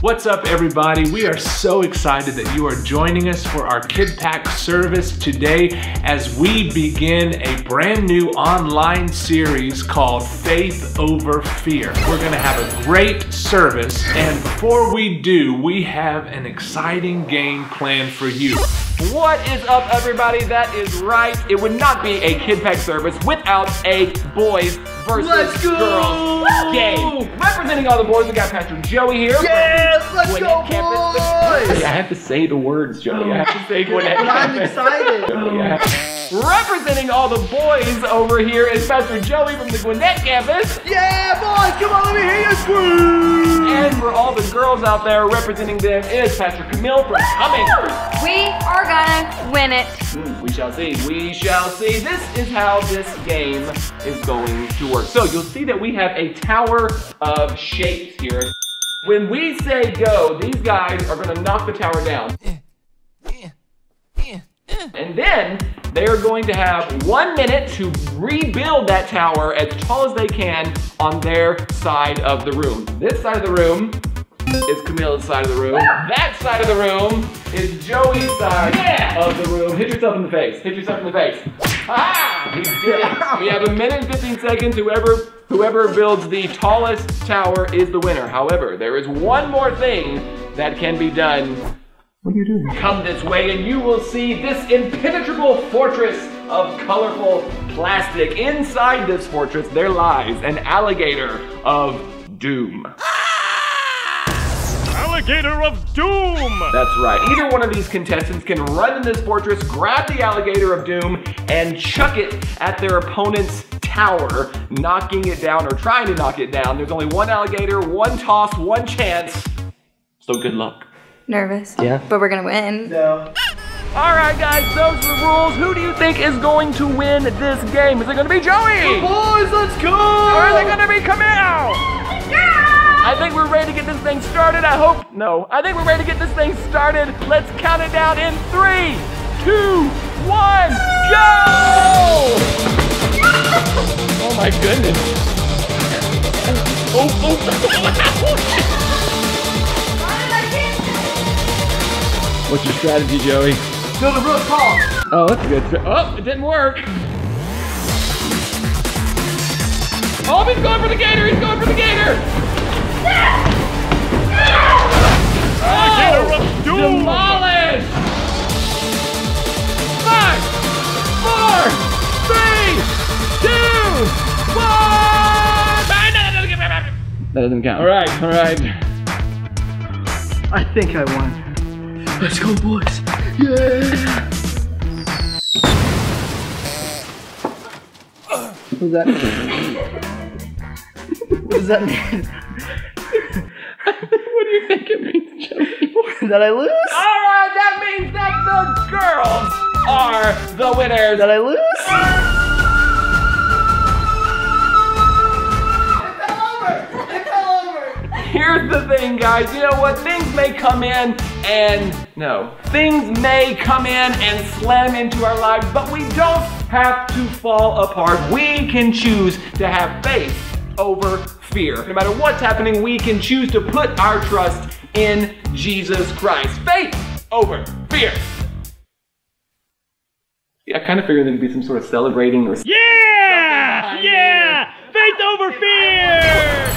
What's up, everybody? We are so excited that you are joining us for our KidPak service today as we begin a brand new online series called Faith Over Fear. We're going to have a great service, and before we do, we have an exciting game planned for you. What is up, everybody? That is right. It would not be a KidPak service without a boys versus Let's go! girls game. Representing all the boys, we got Pastor Joey here. Yes, let's Gwinnett go, Campus. boys! I have to say the words, Joey. I have to say Gwinnett I'm excited. Yeah. Representing all the boys over here is Pastor Joey from the Gwinnett campus. Yeah, boys, come on, let me hear you scream! And for all the girls out there, representing them is Pastor Camille from Cummings. We are gonna win it. Hmm, We shall see. We shall see. This is how this game is going to work. So you'll see that we have a tower of shapes here. When we say go, these guys are going to knock the tower down. And then they are going to have one minute to rebuild that tower as tall as they can on their side of the room. This side of the room is Camilla's side of the room. That side of the room is Joey's side of the room. Hit yourself in the face. Hit yourself in the face. Ah! He did it. We have a minute and 15 seconds. Whoever whoever builds the tallest tower is the winner. However, there is one more thing that can be done. What are you doing? Come this way and you will see this impenetrable fortress of colorful plastic. Inside this fortress, there lies an alligator of doom. Alligator of Doom! That's right. Either one of these contestants can run in this fortress, grab the alligator of doom, and chuck it at their opponent's tower, knocking it down or trying to knock it down. There's only one alligator, one toss, one chance. So good luck. Nervous. Yeah. But we're gonna win. No. All right, guys, those are the rules. Who do you think is going to win this game? Is it going to be Joey? Boys, let's go! Or is it going to be Camille? I think we're ready to get this thing started. I hope. No. I think we're ready to get this thing started. Let's count it down in three, two, one, go! Oh my goodness. Oh, oh, oh, oh, oh What's your strategy, Joey? Build a real tall. Oh, that's a good. Oh, it didn't work. Oh, he's going for the gator. He's going for the gator. Oh, demolished. Five, four, three, two, one. That doesn't count. All right, all right. I think I won. Let's go, boys. Yeah! What does that What does that mean? what do you think it means, Joey? Did I lose? All right, that means that the girls are the winners. Did I lose? It's all over. It's all over. Here's the thing, guys. You know what? Things may come in and no. Things may come in and slam into our lives, but we don't have to fall apart. We can choose to have faith over fear. No matter what's happening, we can choose to put our trust in Jesus Christ. Faith over fear. Yeah, I kind of figured there'd be some sort of celebrating or Yeah! Yeah! Faith over fear!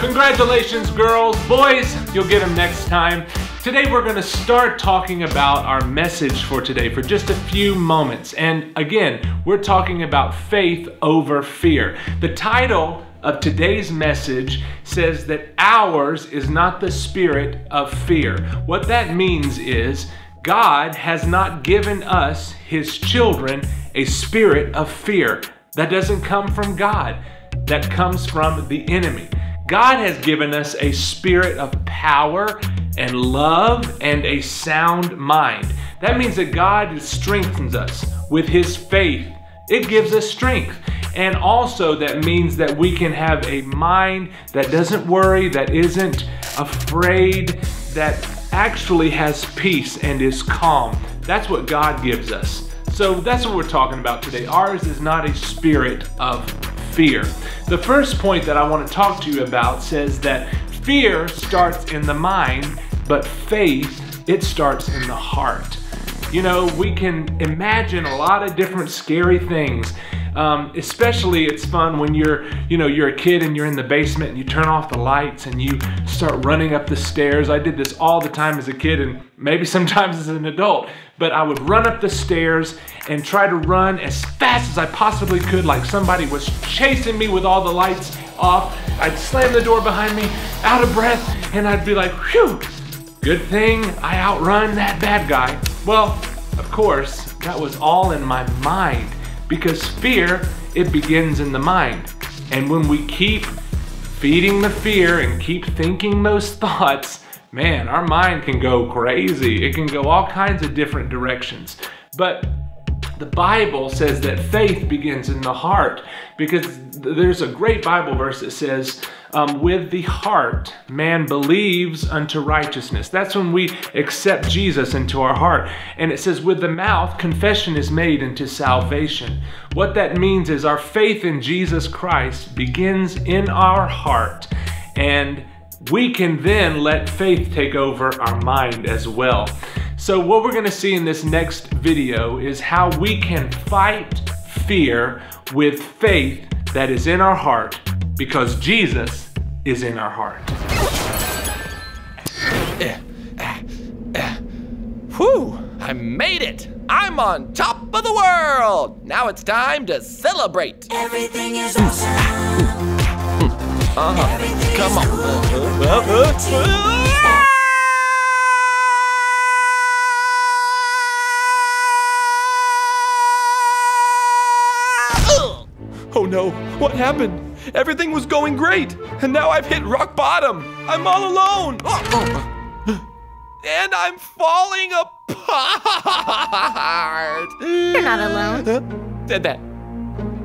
Congratulations, girls. Boys, you'll get them next time. Today, we're going to start talking about our message for today for just a few moments. And again, we're talking about faith over fear. The title of today's message says that ours is not the spirit of fear. What that means is God has not given us, his children, a spirit of fear. That doesn't come from God, that comes from the enemy. God has given us a spirit of power and love and a sound mind. That means that God strengthens us with his faith. It gives us strength. And also, that means that we can have a mind that doesn't worry, that isn't afraid, that actually has peace and is calm. That's what God gives us. So that's what we're talking about today. Ours is not a spirit of fear. The first point that I want to talk to you about says that fear starts in the mind, but faith, it starts in the heart. You know, we can imagine a lot of different scary things. Um, especially it's fun when you're, you know, you're a kid and you're in the basement and you turn off the lights and you start running up the stairs. I did this all the time as a kid and maybe sometimes as an adult, but I would run up the stairs and try to run as fast as I possibly could like somebody was chasing me with all the lights off. I'd slam the door behind me, out of breath, and I'd be like, whew, good thing I outrun that bad guy. Well, of course, that was all in my mind because fear, it begins in the mind. And when we keep feeding the fear and keep thinking those thoughts, man, our mind can go crazy. It can go all kinds of different directions. But the Bible says that faith begins in the heart because there's a great Bible verse that says, um, with the heart, man believes unto righteousness. That's when we accept Jesus into our heart. And it says, with the mouth, confession is made into salvation. What that means is our faith in Jesus Christ begins in our heart. And we can then let faith take over our mind as well. So what we're gonna see in this next video is how we can fight fear with faith that is in our heart because Jesus is in our heart. Whew, I made it. I'm on top of the world. Now it's time to celebrate. Everything is hmm. awesome. Hmm. Uh-huh. Come on. Uh-huh. No, what happened? Everything was going great, and now I've hit rock bottom. I'm all alone. And I'm falling apart. You're not alone. Huh? Said that.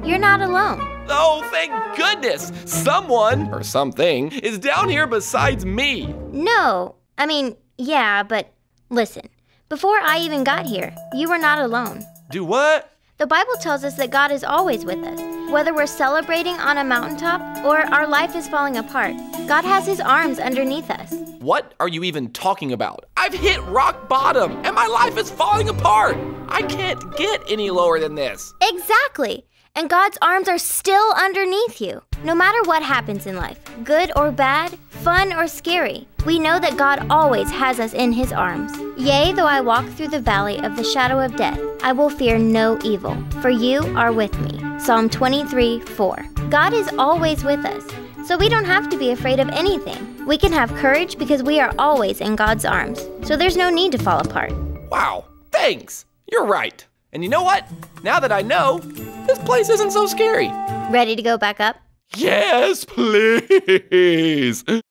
You're not alone. Oh, thank goodness! Someone, or something, is down here besides me. No. I mean, yeah, but listen. Before I even got here, you were not alone. Do what? The Bible tells us that God is always with us. Whether we're celebrating on a mountaintop or our life is falling apart, God has his arms underneath us. What are you even talking about? I've hit rock bottom and my life is falling apart. I can't get any lower than this. Exactly. And God's arms are still underneath you. No matter what happens in life, good or bad, fun or scary, we know that God always has us in his arms. Yea, though I walk through the valley of the shadow of death, I will fear no evil, for you are with me. Psalm 23 4. God is always with us, so we don't have to be afraid of anything. We can have courage because we are always in God's arms, so there's no need to fall apart. Wow, thanks. You're right. And you know what? Now that I know, this place isn't so scary. Ready to go back up? Yes, please. Ooh,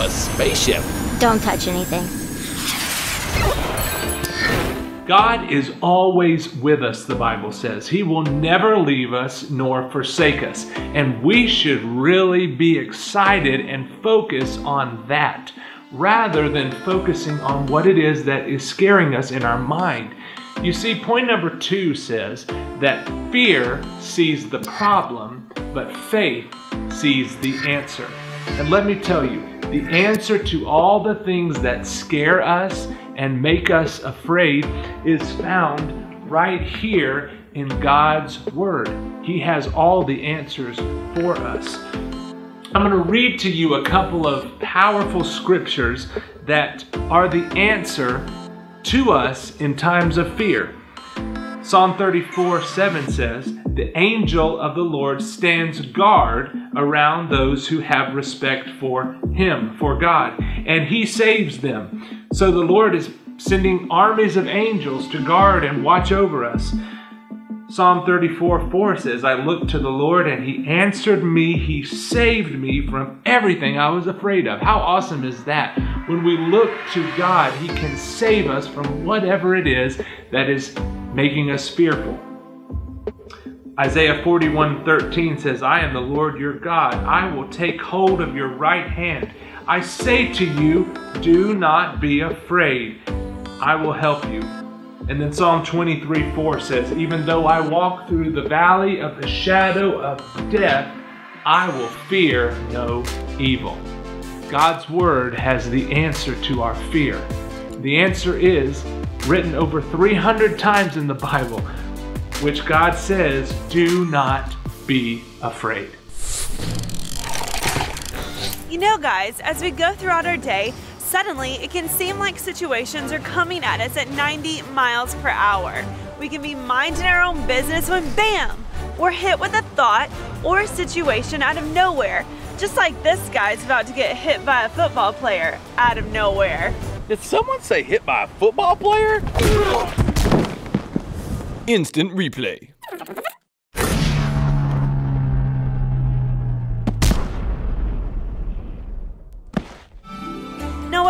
a spaceship. Don't touch anything. God is always with us, the Bible says. He will never leave us nor forsake us. And we should really be excited and focus on that rather than focusing on what it is that is scaring us in our mind. You see, point number two says that fear sees the problem, but faith sees the answer. And let me tell you, the answer to all the things that scare us and make us afraid is found right here in God's Word. He has all the answers for us. I'm going to read to you a couple of powerful scriptures that are the answer to us in times of fear. Psalm 34 7 says, The angel of the Lord stands guard around those who have respect for him, for God, and he saves them. So the Lord is sending armies of angels to guard and watch over us. Psalm 34 4 says, I looked to the Lord and he answered me. He saved me from everything I was afraid of. How awesome is that? When we look to God, he can save us from whatever it is that is making us fearful. Isaiah 41 13 says, I am the Lord your God. I will take hold of your right hand. I say to you, do not be afraid. I will help you. And then Psalm 23 4 says, Even though I walk through the valley of the shadow of death, I will fear no evil. God's Word has the answer to our fear. The answer is written over 300 times in the Bible, which God says, Do not be afraid. You know, guys, as we go throughout our day, suddenly it can seem like situations are coming at us at 90 miles per hour. We can be minding our own business when bam, we're hit with a thought or a situation out of nowhere just like this guy's about to get hit by a football player out of nowhere. Did someone say hit by a football player? Instant replay.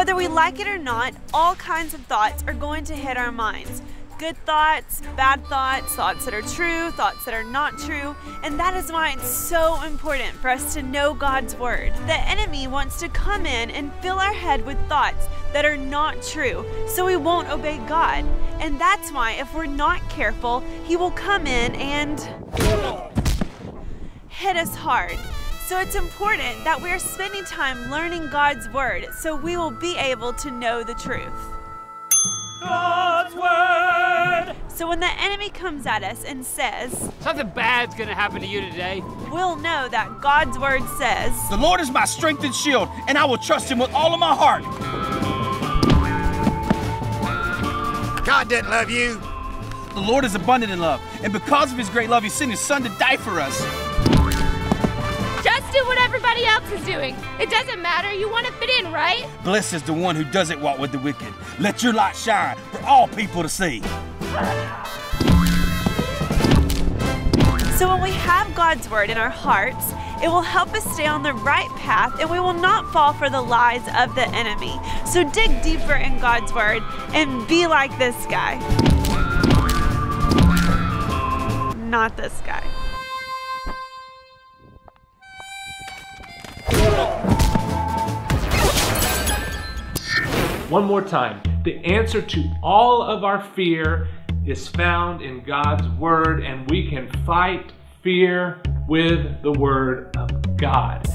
Whether we like it or not, all kinds of thoughts are going to hit our minds good thoughts, bad thoughts, thoughts that are true, thoughts that are not true, and that is why it's so important for us to know God's Word. The enemy wants to come in and fill our head with thoughts that are not true, so we won't obey God. And that's why, if we're not careful, he will come in and hit us hard. So it's important that we're spending time learning God's Word so we will be able to know the truth. God's word. So when the enemy comes at us and says, Something bad's gonna happen to you today, we'll know that God's word says, The Lord is my strength and shield, and I will trust him with all of my heart. God doesn't love you. The Lord is abundant in love, and because of his great love, he sent his son to die for us. Just do what everybody else is doing. It doesn't matter. You want to fit in, right? Blessed is the one who doesn't walk with the wicked. Let your light shine for all people to see. So when we have God's word in our hearts, it will help us stay on the right path and we will not fall for the lies of the enemy. So dig deeper in God's word and be like this guy. Not this guy. One more time. The answer to all of our fear is found in God's Word, and we can fight fear with the Word of God.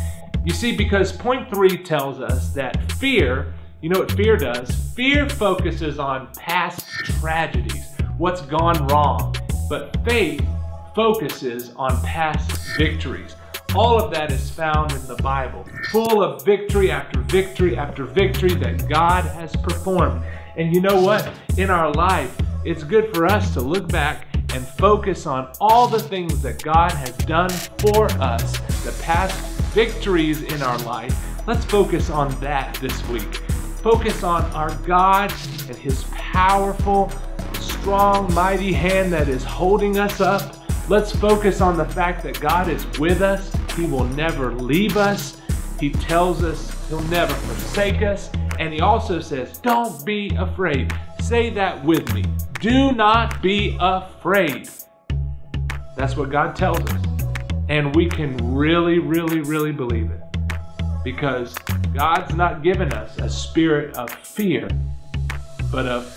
You see, because point three tells us that fear, you know what fear does? Fear focuses on past tragedies, what's gone wrong, but faith focuses on past victories. All of that is found in the Bible, full of victory after victory after victory that God has performed. And you know what? In our life, it's good for us to look back and focus on all the things that God has done for us, the past victories in our life. Let's focus on that this week. Focus on our God and His powerful, strong, mighty hand that is holding us up. Let's focus on the fact that God is with us. He will never leave us. He tells us He'll never forsake us. And He also says, Don't be afraid. Say that with me. Do not be afraid. That's what God tells us. And we can really, really, really believe it. Because God's not given us a spirit of fear, but of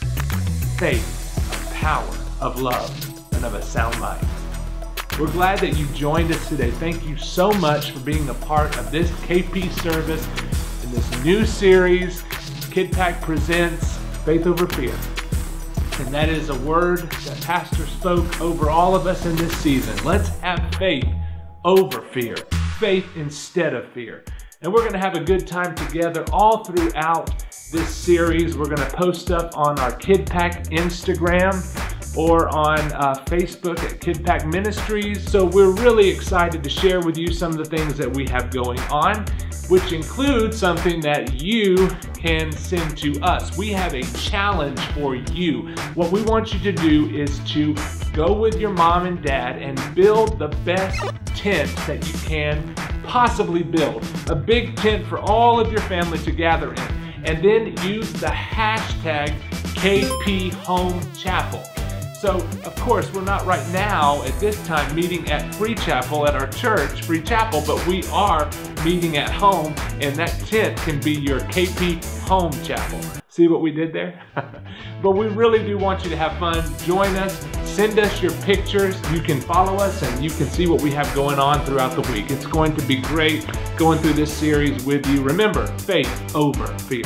faith, of power, of love, and of a sound mind. We're glad that you joined us today. Thank you so much for being a part of this KP service in this new series, KidPak Presents Faith Over Fear. And that is a word that Pastor spoke over all of us in this season. Let's have faith over fear, faith instead of fear. And we're going to have a good time together all throughout this series. We're going to post stuff on our KidPak Instagram or on uh, Facebook at KidPak Ministries. So we're really excited to share with you some of the things that we have going on, which include something that you can send to us. We have a challenge for you. What we want you to do is to go with your mom and dad and build the best tent that you can possibly build. A big tent for all of your family to gather in. And then use the hashtag KP Home Chapel. So, of course, we're not right now at this time meeting at Free Chapel at our church, Free Chapel, but we are meeting at home, and that tent can be your KP Home Chapel. See, what we did there? but we really do want you to have fun. Join us. Send us your pictures. You can follow us and you can see what we have going on throughout the week. It's going to be great going through this series with you. Remember, faith over fear.